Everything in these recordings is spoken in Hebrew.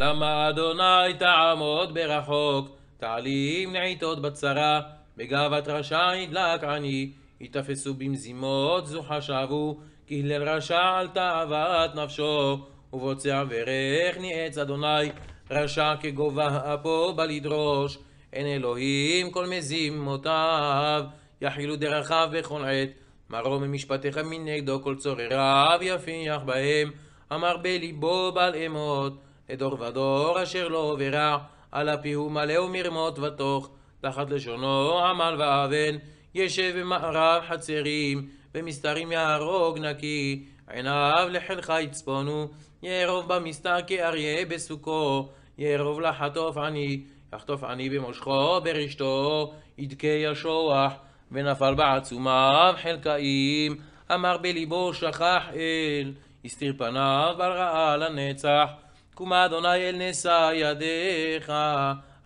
למה אדוני תעמוד ברחוק, תעלים נעיתות בצרה, בגאוות רשע ידלק עני, יתפסו במזימות זו חשבו, כי הלל רשע על תאוות נפשו, ובוצע ברך ניאץ אדוני, רשע כגובה אפו בא לדרוש, אין אלוהים כל מזימותיו, יחילו דרכיו בכל עת, מרום ממשפטיך מנגדו כל צורריו יפיח בהם, אמר בליבו בל אמות, לדור ודור אשר לא ורע, על אפיהו מלא ומרמות ותוך, תחת לשונו עמל ואבן, ישב במערב חצרים, במסתרים יהרוג נקי, עיניו לחילך יצפונו, יערוב במסתר כאריה בסוכו, יערוב לחטוף עני, יחטוף עני במושכו ברשתו, ידכה ישוח, ונפל בעצומיו חלקאים, אמר בליבו שכח אל, הסתיר פניו בל ראה לנצח, קום אדוני אל נשא ידיך,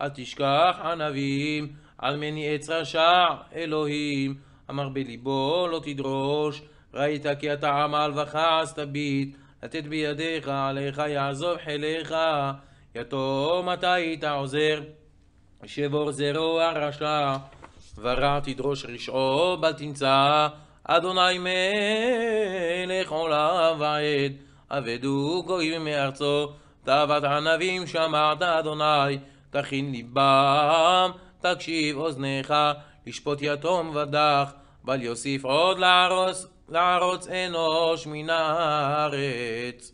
אל תשכח ענבים, על מני עץ רשע אלוהים, אמר בליבו לא תדרוש, ראית כי אתה עמל וכעס תביט, לתת בידיך, עליך יעזוב חיליך, יתום אתה היית עוזר, שבור זרוע הרשע, ורע תדרוש רשעו בל תמצא, אדוני מלך עולם ועד, אבדו גויים מארצו, תאוות ענבים שמעת אדוני, תכין ליבם, תקשיב אוזניך, לשפוט יתום ודח, בל יוסיף עוד לערוץ, אנוש מן הארץ.